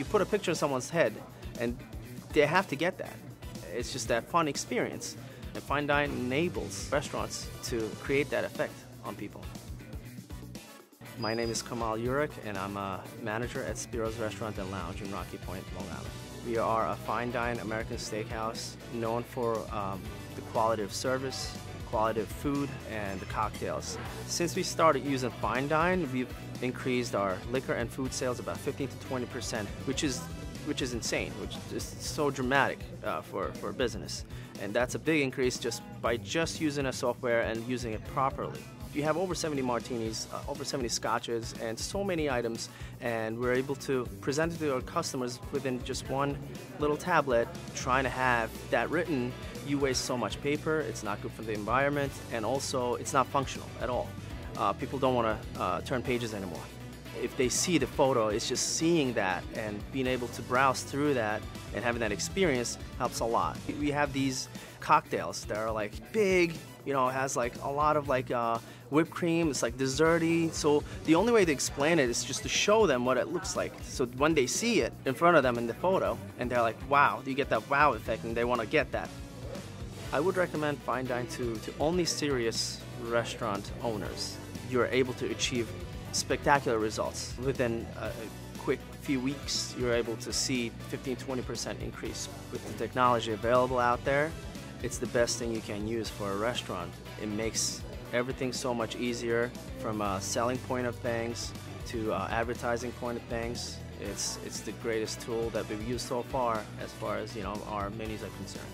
You put a picture of someone's head, and they have to get that. It's just that fun experience. And Fine dining enables restaurants to create that effect on people. My name is Kamal Urek, and I'm a manager at Spiro's Restaurant and Lounge in Rocky Point, Long Island. We are a fine dine American steakhouse known for um, the quality of service, quality of food, and the cocktails. Since we started using FineDine, we've increased our liquor and food sales about 15 to 20 percent, which is which is insane, which is so dramatic uh, for, for business. And that's a big increase just by just using a software and using it properly. You have over 70 martinis, uh, over 70 scotches, and so many items, and we're able to present it to our customers within just one little tablet. Trying to have that written, you waste so much paper, it's not good for the environment, and also it's not functional at all. Uh, people don't want to uh, turn pages anymore if they see the photo, it's just seeing that and being able to browse through that and having that experience helps a lot. We have these cocktails that are like big, you know, has like a lot of like uh, whipped cream, it's like desserty. So the only way to explain it is just to show them what it looks like. So when they see it in front of them in the photo and they're like, wow, you get that wow effect and they want to get that. I would recommend FineDine to, to only serious restaurant owners. You're able to achieve spectacular results. Within a quick few weeks, you're able to see 15-20% increase. With the technology available out there, it's the best thing you can use for a restaurant. It makes everything so much easier from a selling point of things to uh, advertising point of things. It's, it's the greatest tool that we've used so far as far as you know our menus are concerned.